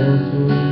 canto